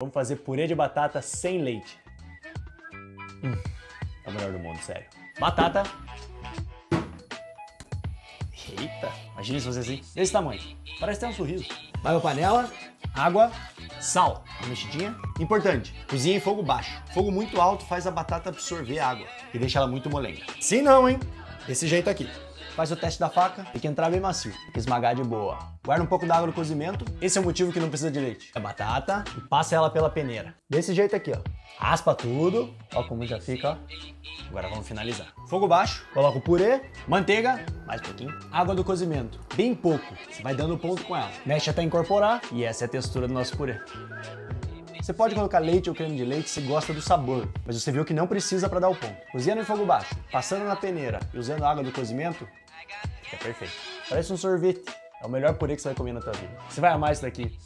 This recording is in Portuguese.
Vamos fazer purê de batata sem leite. Hum, é o melhor do mundo, sério. Batata. Eita, imagina se fosse assim. Desse tamanho. Parece ter um sorriso. Vai pra panela, água, sal. Uma mexidinha. Importante, cozinha em fogo baixo. Fogo muito alto faz a batata absorver água e deixa ela muito molenga. Se não, hein? Desse jeito aqui. Faz o teste da faca, tem que entrar bem macio, tem que esmagar de boa. Guarda um pouco da água no cozimento, esse é o motivo que não precisa de leite. A batata e passa ela pela peneira. Desse jeito aqui, ó. Raspa tudo, ó como já fica, ó. Agora vamos finalizar. Fogo baixo, coloca o purê, manteiga, mais um pouquinho, água do cozimento, bem pouco. Você vai dando ponto com ela. Mexe até incorporar e essa é a textura do nosso purê. Você pode colocar leite ou creme de leite se gosta do sabor, mas você viu que não precisa para dar o ponto. Cozinhando em fogo baixo, passando na peneira e usando a água do cozimento, fica perfeito. Parece um sorvete. É o melhor purê que você vai comer na tua vida. Você vai amar isso daqui.